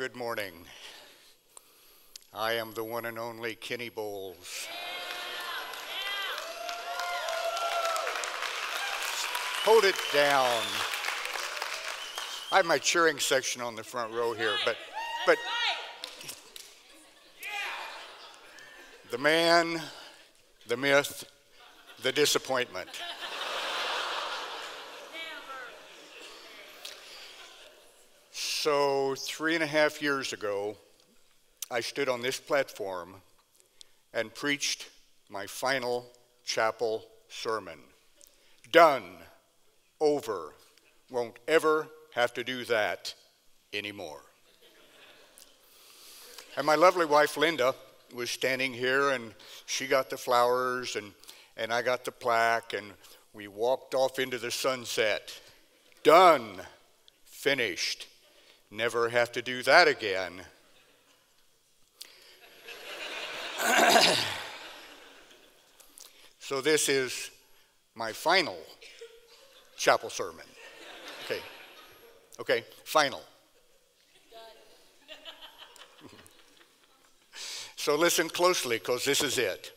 good morning. I am the one and only Kenny Boles. Hold it down. I have my cheering section on the front row here, but but the man, the myth, the disappointment. So, three and a half years ago, I stood on this platform and preached my final chapel sermon. Done, over, won't ever have to do that anymore. And my lovely wife, Linda, was standing here, and she got the flowers, and, and I got the plaque, and we walked off into the sunset. Done, finished never have to do that again. so, this is my final chapel sermon. Okay. Okay, final. so, listen closely because this is it.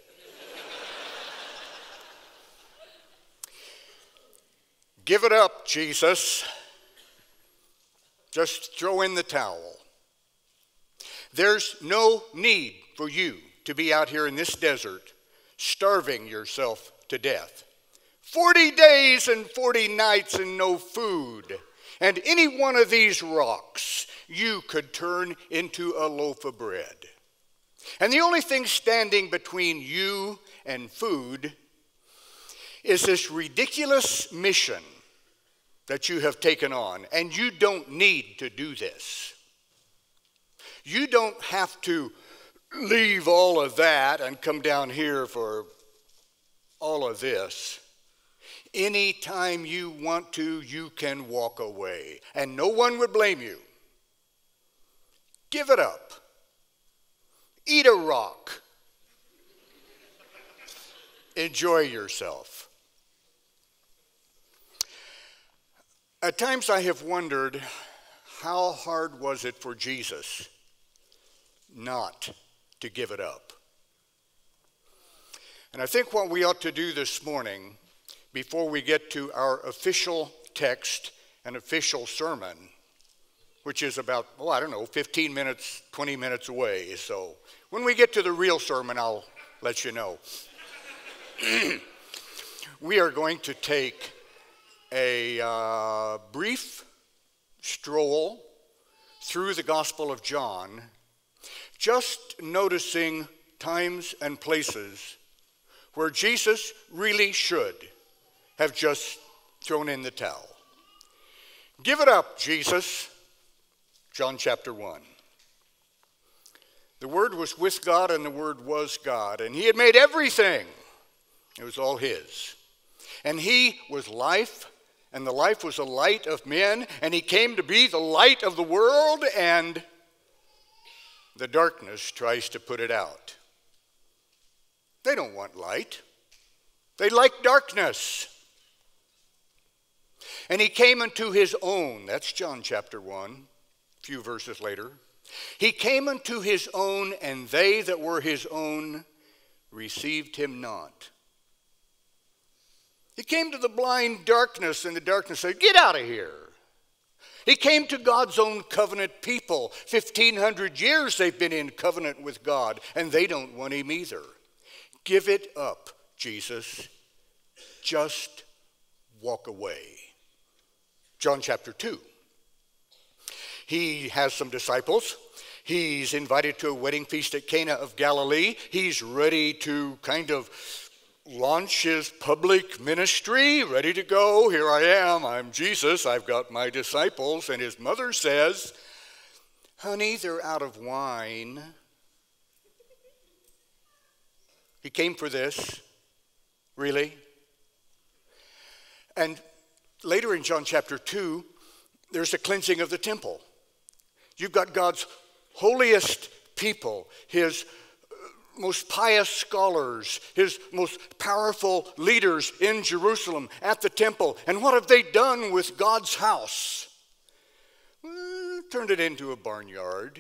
Give it up, Jesus. Just throw in the towel. There's no need for you to be out here in this desert starving yourself to death. 40 days and 40 nights and no food. And any one of these rocks you could turn into a loaf of bread. And the only thing standing between you and food is this ridiculous mission that you have taken on, and you don't need to do this. You don't have to leave all of that and come down here for all of this. Anytime you want to, you can walk away, and no one would blame you. Give it up. Eat a rock. Enjoy yourself. At times I have wondered how hard was it for Jesus not to give it up? And I think what we ought to do this morning, before we get to our official text and official sermon, which is about, oh, I don't know, 15 minutes, 20 minutes away. So when we get to the real sermon, I'll let you know. we are going to take a uh, brief stroll through the Gospel of John, just noticing times and places where Jesus really should have just thrown in the towel. Give it up, Jesus. John chapter 1. The Word was with God, and the Word was God, and He had made everything. It was all His. And He was life, and the life was a light of men, and he came to be the light of the world, and the darkness tries to put it out. They don't want light, they like darkness. And he came unto his own. That's John chapter 1, a few verses later. He came unto his own, and they that were his own received him not. He came to the blind darkness, and the darkness said, Get out of here. He came to God's own covenant people. 1,500 years they've been in covenant with God, and they don't want him either. Give it up, Jesus. Just walk away. John chapter 2. He has some disciples. He's invited to a wedding feast at Cana of Galilee. He's ready to kind of launch his public ministry, ready to go. Here I am, I'm Jesus, I've got my disciples. And his mother says, Honey, they're out of wine. He came for this. Really? And later in John chapter 2, there's a cleansing of the temple. You've got God's holiest people, his most pious scholars, his most powerful leaders in Jerusalem at the temple. And what have they done with God's house? turned it into a barnyard.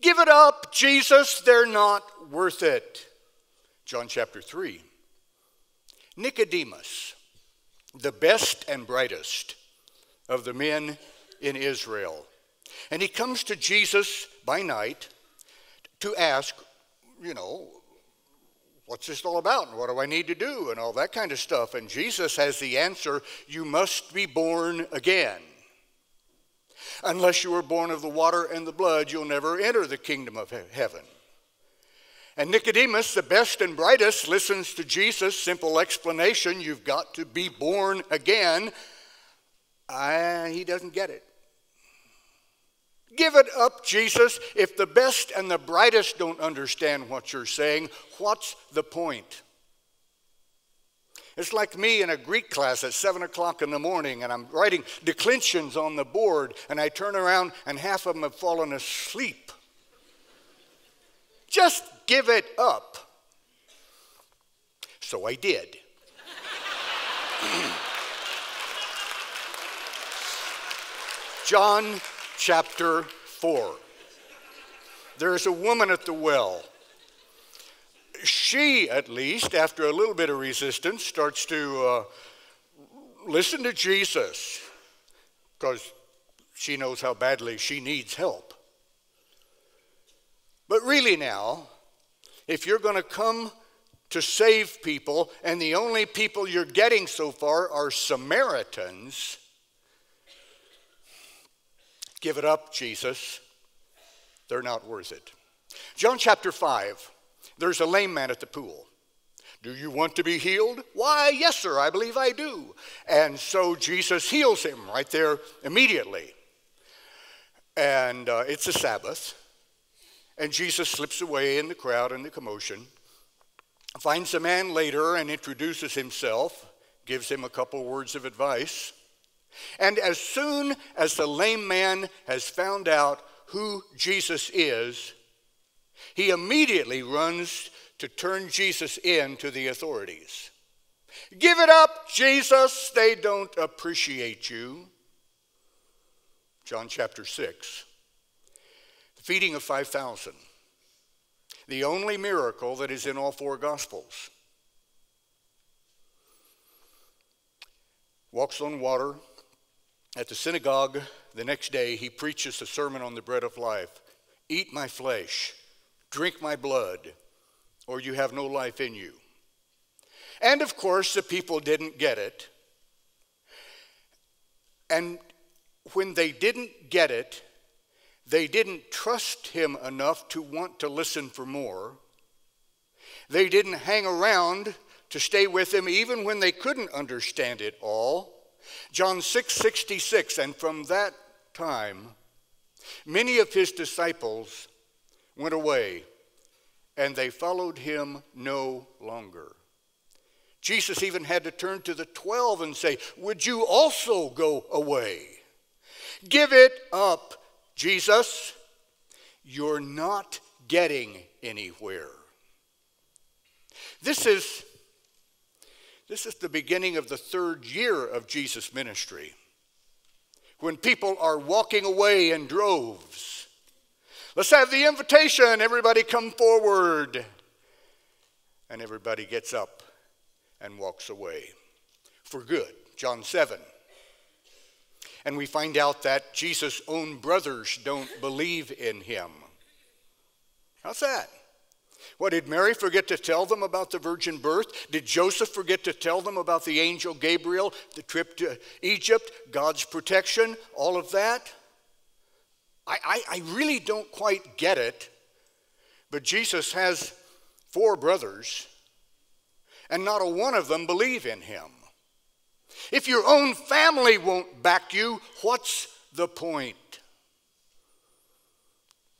Give it up, Jesus, they're not worth it. John chapter 3. Nicodemus, the best and brightest of the men in Israel. And he comes to Jesus by night to ask, you know, what's this all about and what do I need to do and all that kind of stuff. And Jesus has the answer you must be born again. Unless you are born of the water and the blood, you'll never enter the kingdom of heaven. And Nicodemus, the best and brightest, listens to Jesus' simple explanation you've got to be born again. I, he doesn't get it. Give it up, Jesus. If the best and the brightest don't understand what you're saying, what's the point? It's like me in a Greek class at 7 o'clock in the morning, and I'm writing declensions on the board, and I turn around, and half of them have fallen asleep. Just give it up. So I did. John chapter 4. There's a woman at the well. She, at least, after a little bit of resistance, starts to uh, listen to Jesus because she knows how badly she needs help. But really, now, if you're going to come to save people, and the only people you're getting so far are Samaritans, Give it up, Jesus. They're not worth it. John chapter 5, there's a lame man at the pool. Do you want to be healed? Why, yes, sir, I believe I do. And so Jesus heals him right there immediately. And uh, it's a Sabbath. And Jesus slips away in the crowd and the commotion, finds the man later and introduces himself, gives him a couple words of advice. And as soon as the lame man has found out who Jesus is, he immediately runs to turn Jesus in to the authorities. Give it up, Jesus, they don't appreciate you. John chapter 6. The feeding of 5,000. The only miracle that is in all four Gospels. Walks on water, at the synagogue the next day, he preaches a sermon on the bread of life Eat my flesh, drink my blood, or you have no life in you. And of course, the people didn't get it. And when they didn't get it, they didn't trust him enough to want to listen for more. They didn't hang around to stay with him even when they couldn't understand it all. John 6 66, and from that time, many of his disciples went away and they followed him no longer. Jesus even had to turn to the 12 and say, Would you also go away? Give it up, Jesus. You're not getting anywhere. This is this is the beginning of the third year of Jesus' ministry, when people are walking away in droves. Let's have the invitation. Everybody come forward. And everybody gets up and walks away for good. John 7. And we find out that Jesus' own brothers don't believe in him. How's that? What, did Mary forget to tell them about the virgin birth? Did Joseph forget to tell them about the angel Gabriel, the trip to Egypt, God's protection, all of that? I, I, I really don't quite get it, but Jesus has four brothers, and not a one of them believe in him. If your own family won't back you, what's the point?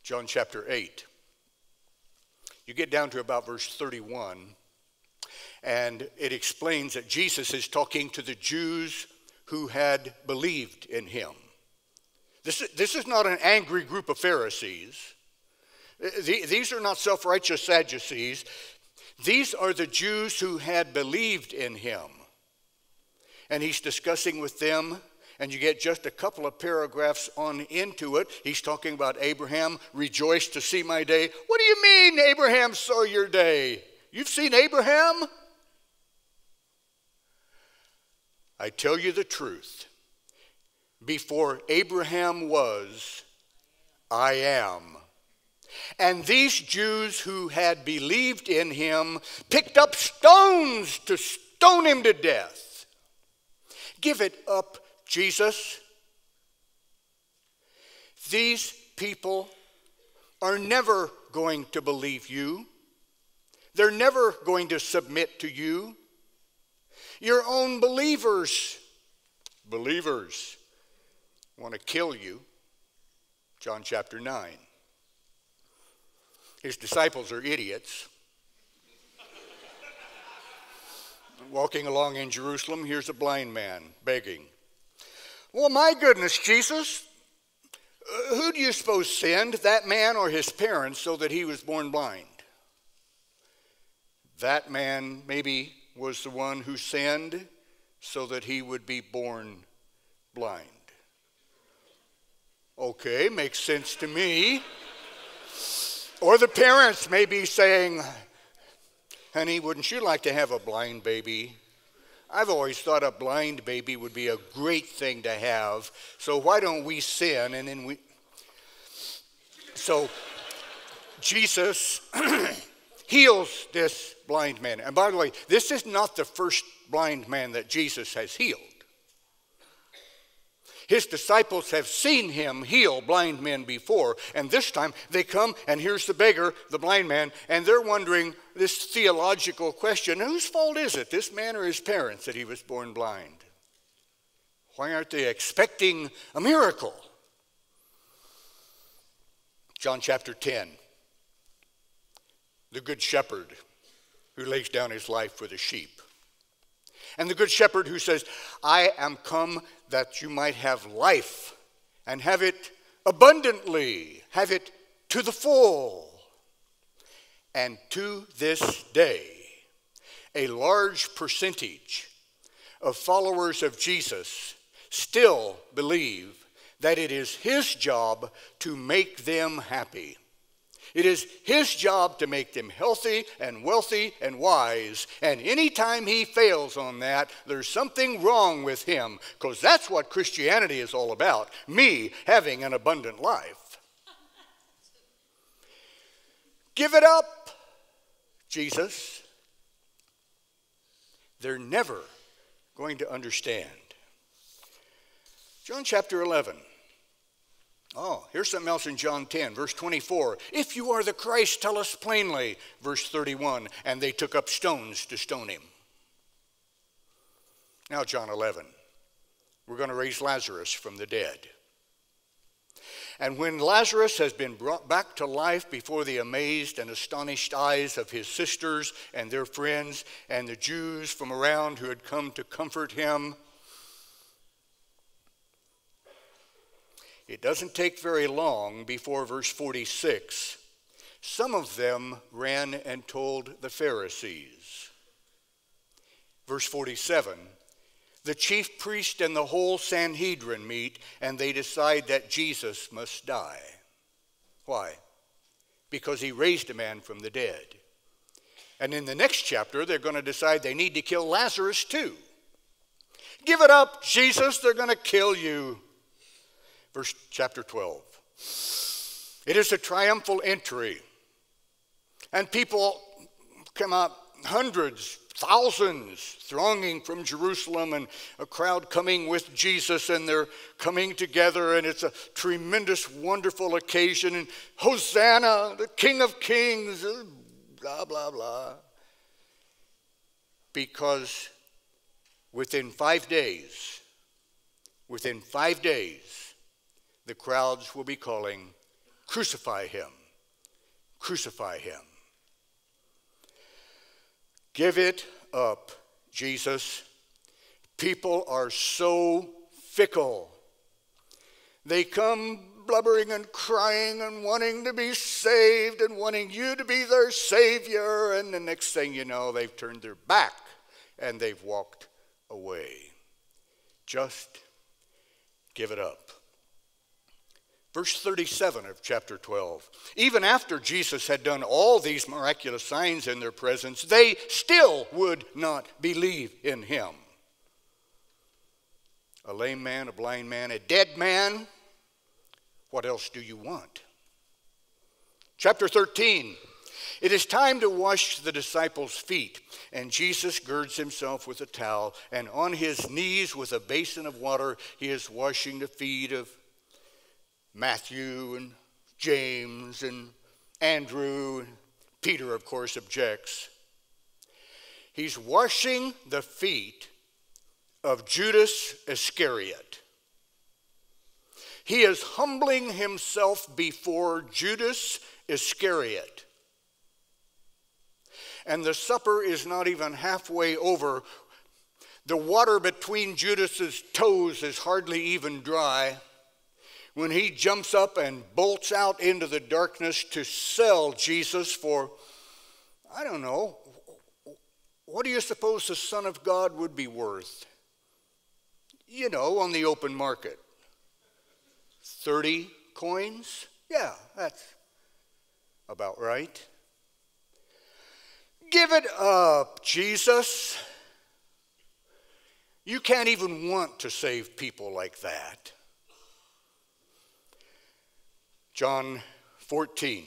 John chapter 8. You get down to about verse 31, and it explains that Jesus is talking to the Jews who had believed in him. This is, this is not an angry group of Pharisees. These are not self righteous Sadducees. These are the Jews who had believed in him. And he's discussing with them, and you get just a couple of paragraphs on into it. He's talking about Abraham, rejoice to see my day. What do you mean, Abraham saw your day? You've seen Abraham? I tell you the truth. Before Abraham was, I am. And these Jews who had believed in him picked up stones to stone him to death. Give it up, Jesus. These people are never going to believe you. They're never going to submit to you. Your own believers, believers, want to kill you. John chapter 9. His disciples are idiots. Walking along in Jerusalem, here's a blind man begging. Well, my goodness, Jesus, uh, who do you suppose sinned, that man or his parents, so that he was born blind? That man maybe was the one who sinned so that he would be born blind. Okay, makes sense to me. Or the parents may be saying, Honey, wouldn't you like to have a blind baby? I've always thought a blind baby would be a great thing to have, so why don't we sin and then we. So, Jesus heals this blind man. And by the way, this is not the first blind man that Jesus has healed. His disciples have seen him heal blind men before, and this time they come, and here's the beggar, the blind man, and they're wondering this theological question whose fault is it, this man or his parents, that he was born blind? Why aren't they expecting a miracle? John chapter 10 the good shepherd who lays down his life for the sheep. And the good shepherd who says, I am come that you might have life and have it abundantly, have it to the full. And to this day, a large percentage of followers of Jesus still believe that it is his job to make them happy. It is his job to make them healthy and wealthy and wise. And anytime he fails on that, there's something wrong with him because that's what Christianity is all about me having an abundant life. Give it up, Jesus. They're never going to understand. John chapter 11. Oh, here's something else in John 10, verse 24. If you are the Christ, tell us plainly. Verse 31. And they took up stones to stone him. Now, John 11. We're going to raise Lazarus from the dead. And when Lazarus has been brought back to life before the amazed and astonished eyes of his sisters and their friends and the Jews from around who had come to comfort him, It doesn't take very long before verse 46. Some of them ran and told the Pharisees. Verse 47 The chief priest and the whole Sanhedrin meet, and they decide that Jesus must die. Why? Because he raised a man from the dead. And in the next chapter, they're going to decide they need to kill Lazarus too. Give it up, Jesus, they're going to kill you verse chapter 12. It is a triumphal entry. And people come out, hundreds, thousands thronging from Jerusalem, and a crowd coming with Jesus, and they're coming together, and it's a tremendous, wonderful occasion. And Hosanna, the King of Kings, uh, blah, blah, blah. Because within five days, within five days, the crowds will be calling, Crucify him! Crucify him! Give it up, Jesus. People are so fickle. They come blubbering and crying and wanting to be saved and wanting you to be their Savior, and the next thing you know, they've turned their back and they've walked away. Just give it up. Verse 37 of chapter 12. Even after Jesus had done all these miraculous signs in their presence, they still would not believe in him. A lame man, a blind man, a dead man. What else do you want? Chapter 13. It is time to wash the disciples' feet. And Jesus girds himself with a towel, and on his knees with a basin of water, he is washing the feet of Matthew and James and Andrew. And Peter, of course, objects. He's washing the feet of Judas Iscariot. He is humbling himself before Judas Iscariot. And the supper is not even halfway over. The water between Judas's toes is hardly even dry when he jumps up and bolts out into the darkness to sell Jesus for, I don't know, what do you suppose the Son of God would be worth? You know, on the open market. 30 coins? Yeah, that's about right. Give it up, Jesus. You can't even want to save people like that. John 14.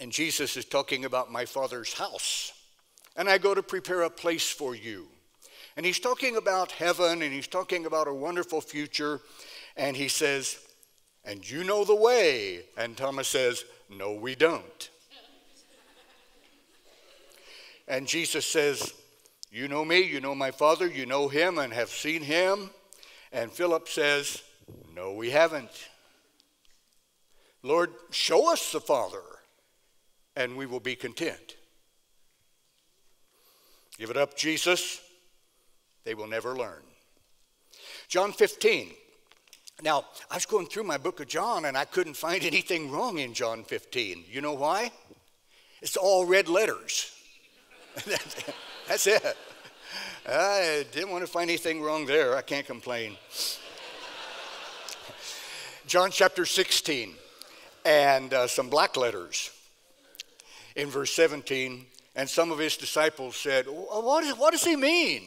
And Jesus is talking about my Father's house. And I go to prepare a place for you. And he's talking about heaven and he's talking about a wonderful future. And he says, And you know the way. And Thomas says, No, we don't. and Jesus says, You know me, you know my Father, you know him and have seen him. And Philip says, No, we haven't. Lord, show us the Father, and we will be content. Give it up, Jesus. They will never learn. John 15. Now, I was going through my book of John and I couldn't find anything wrong in John 15. You know why? It's all red letters. That's it. I didn't want to find anything wrong there. I can't complain. John chapter 16 and uh, some black letters in verse 17. And some of his disciples said, what, is, what does he mean?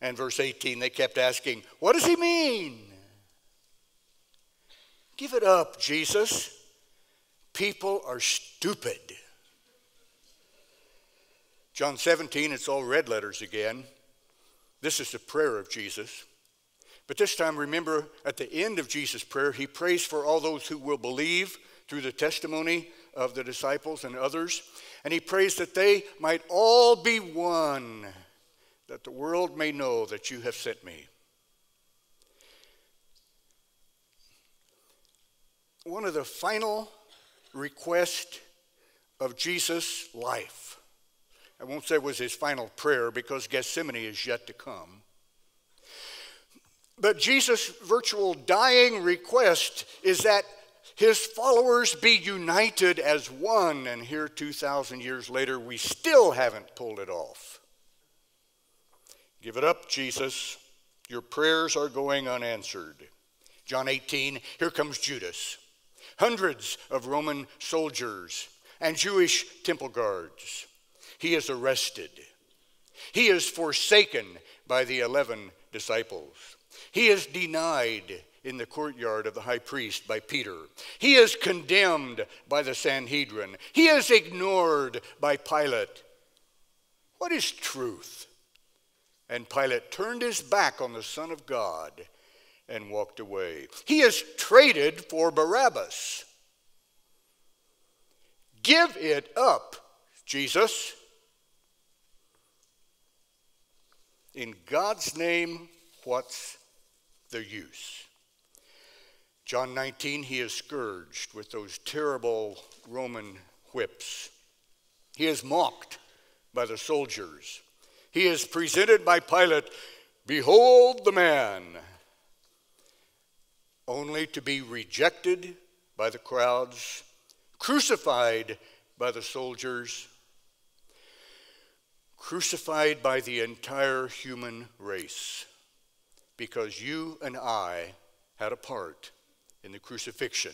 And verse 18, they kept asking, What does he mean? Give it up, Jesus. People are stupid. John 17, it's all red letters again. This is the prayer of Jesus. But this time, remember, at the end of Jesus' prayer, he prays for all those who will believe through the testimony of the disciples and others. And he prays that they might all be one, that the world may know that you have sent me. One of the final requests of Jesus' life. I won't say it was his final prayer because Gethsemane is yet to come. But Jesus' virtual dying request is that his followers be united as one. And here, 2,000 years later, we still haven't pulled it off. Give it up, Jesus. Your prayers are going unanswered. John 18, here comes Judas. Hundreds of Roman soldiers and Jewish temple guards. He is arrested. He is forsaken by the 11 disciples. He is denied in the courtyard of the high priest by Peter. He is condemned by the Sanhedrin. He is ignored by Pilate. What is truth? And Pilate turned his back on the Son of God and walked away. He is traded for Barabbas. Give it up, Jesus. In God's name, what's the use. John 19, he is scourged with those terrible Roman whips. He is mocked by the soldiers. He is presented by Pilate, Behold the man, only to be rejected by the crowds, crucified by the soldiers, crucified by the entire human race because you and I had a part in the crucifixion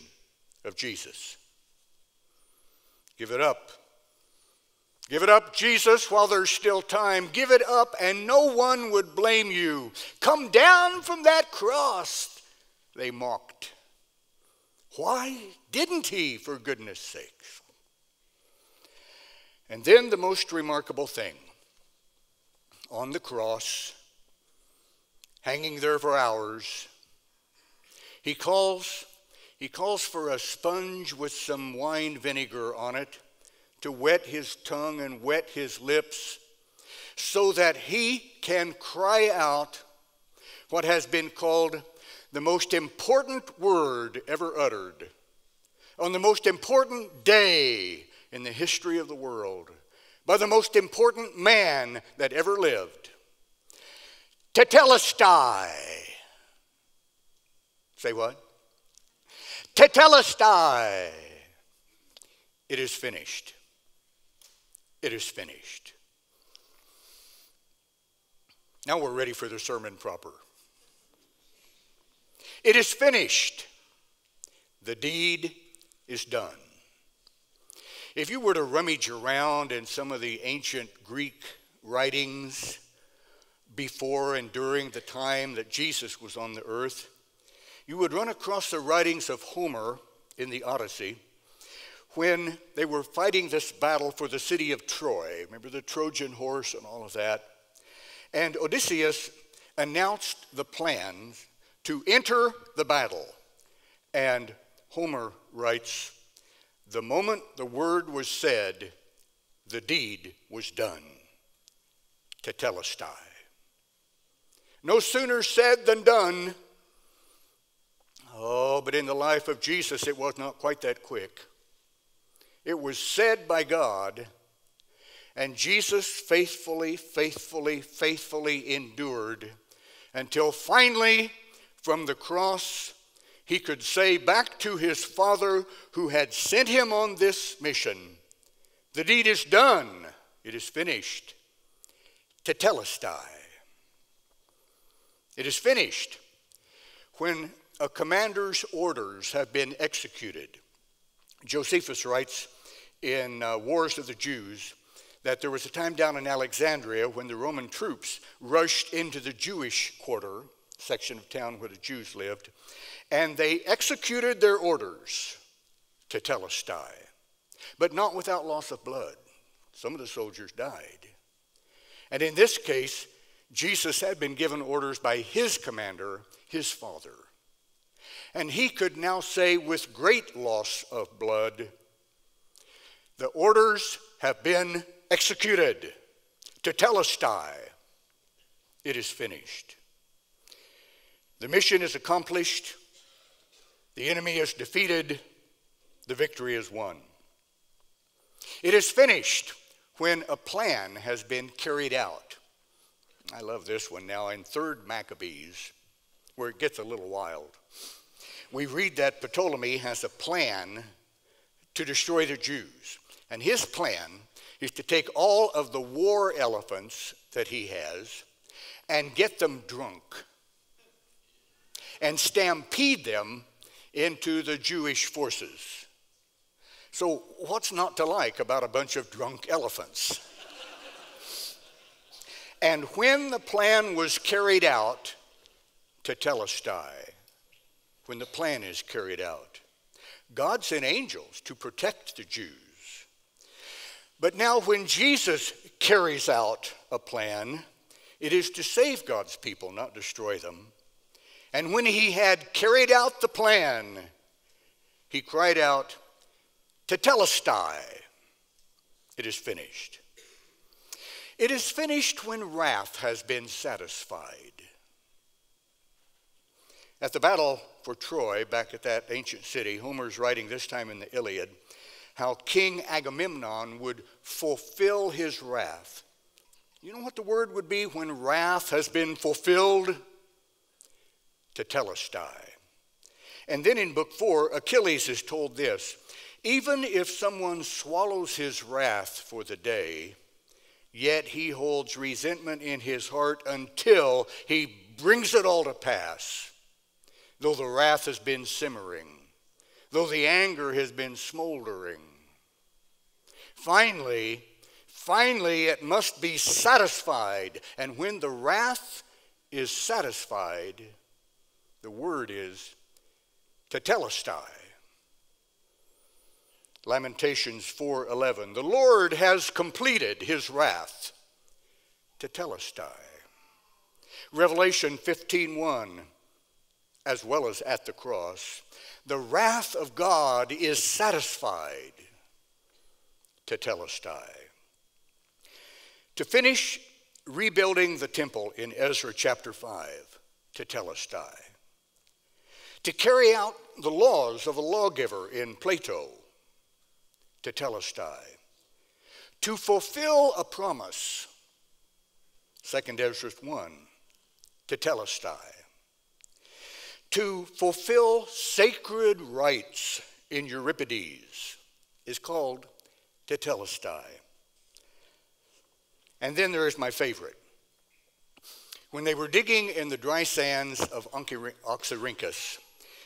of Jesus. Give it up. Give it up, Jesus, while there's still time. Give it up, and no one would blame you. Come down from that cross, they mocked. Why didn't he, for goodness sakes? And then the most remarkable thing on the cross, hanging there for hours, he calls, he calls for a sponge with some wine vinegar on it to wet his tongue and wet his lips so that he can cry out what has been called the most important word ever uttered on the most important day in the history of the world by the most important man that ever lived. Tetelestai. Say what? Tetelestai. It is finished. It is finished. Now we're ready for the sermon proper. It is finished. The deed is done. If you were to rummage around in some of the ancient Greek writings before and during the time that Jesus was on the earth, you would run across the writings of Homer in the Odyssey when they were fighting this battle for the city of Troy. Remember the Trojan horse and all of that? And Odysseus announced the plans to enter the battle. And Homer writes, the moment the word was said, the deed was done. Tetelestai. No sooner said than done. Oh, but in the life of Jesus, it was not quite that quick. It was said by God, and Jesus faithfully, faithfully, faithfully endured until finally, from the cross, he could say back to his Father who had sent him on this mission, The deed is done, it is finished. Tetelestai. It is finished. When a commander's orders have been executed, Josephus writes in uh, Wars of the Jews that there was a time down in Alexandria when the Roman troops rushed into the Jewish quarter, section of town where the Jews lived, and they executed their orders tetelestai, but not without loss of blood. Some of the soldiers died. And in this case, Jesus had been given orders by his commander, his father. And he could now say with great loss of blood, the orders have been executed. Tetelestai. It is finished. The mission is accomplished. The enemy is defeated. The victory is won. It is finished when a plan has been carried out. I love this one now in 3rd Maccabees, where it gets a little wild we read that Ptolemy has a plan to destroy the Jews. And his plan is to take all of the war elephants that he has and get them drunk and stampede them into the Jewish forces. So, what's not to like about a bunch of drunk elephants? And when the plan was carried out tetelestai, when the plan is carried out. God sent angels to protect the Jews. But now, when Jesus carries out a plan, it is to save God's people, not destroy them. And when he had carried out the plan, he cried out, Tetelestai, it is finished. It is finished when wrath has been satisfied. At the battle for Troy, back at that ancient city, Homer's writing this time in the Iliad, how King Agamemnon would fulfill his wrath. You know what the word would be when wrath has been fulfilled? To Tetelestai. And then in book four, Achilles is told this even if someone swallows his wrath for the day, yet he holds resentment in his heart until he brings it all to pass, though the wrath has been simmering, though the anger has been smoldering. Finally, finally, it must be satisfied. And when the wrath is satisfied, the word is tetelestai. Lamentations 4:11 The Lord has completed his wrath tetelestai. Revelation 15:1 as well as at the cross the wrath of God is satisfied tetelestai. To finish rebuilding the temple in Ezra chapter 5 tetelestai. To carry out the laws of a lawgiver in Plato tetelestai. To fulfill a promise, 2nd Ezra 1, tetelestai. To fulfill sacred rites in Euripides is called tetelestai. And then there is my favorite. When they were digging in the dry sands of Oxyrhynchus,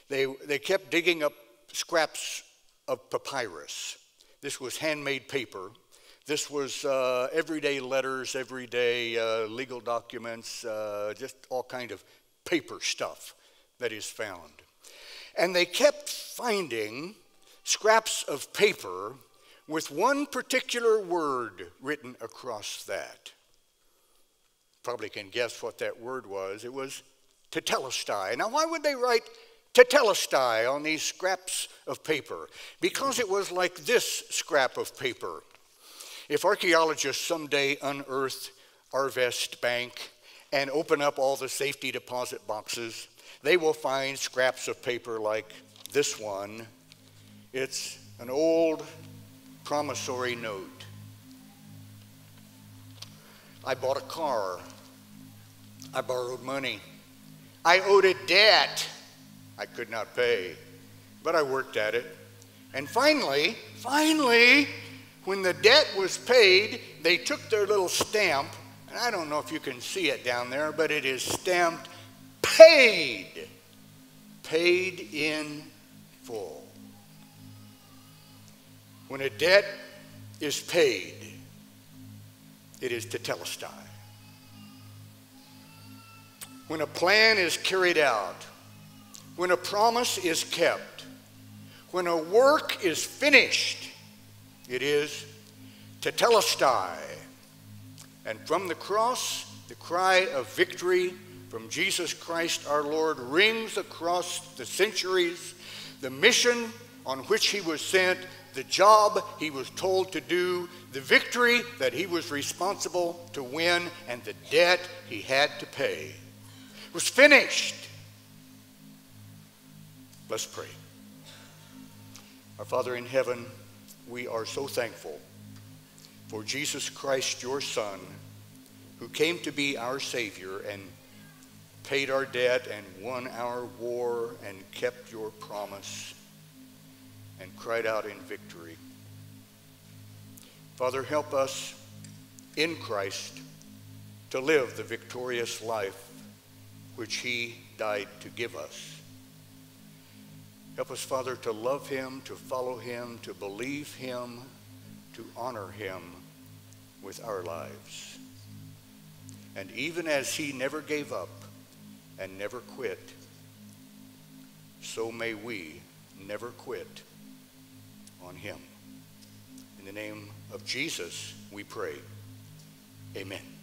they, they kept digging up scraps of papyrus. This was handmade paper. This was uh, everyday letters, everyday uh, legal documents, uh, just all kind of paper stuff that is found. And they kept finding scraps of paper with one particular word written across that. Probably can guess what that word was. It was tetelestai. Now, why would they write tetelestai on these scraps of paper? Because it was like this scrap of paper. If archaeologists someday unearth Arvest Bank and open up all the safety deposit boxes, they will find scraps of paper like this one. It's an old promissory note. I bought a car. I borrowed money. I owed a debt I could not pay, but I worked at it. And finally, finally, when the debt was paid, they took their little stamp, and I don't know if you can see it down there, but it is stamped paid. Paid in full. When a debt is paid, it is tetelestai. When a plan is carried out, when a promise is kept, when a work is finished, it is to tetelestai. And from the cross, the cry of victory from Jesus Christ our Lord rings across the centuries. The mission on which he was sent the job he was told to do, the victory that he was responsible to win, and the debt he had to pay was finished. Let's pray. Our Father in heaven, we are so thankful for Jesus Christ, your Son, who came to be our Savior and paid our debt and won our war and kept your promise and cried out in victory. Father, help us in Christ to live the victorious life which he died to give us. Help us, Father, to love him, to follow him, to believe him, to honor him with our lives. And even as he never gave up and never quit, so may we never quit on him. In the name of Jesus, we pray. Amen.